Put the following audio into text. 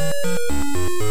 Música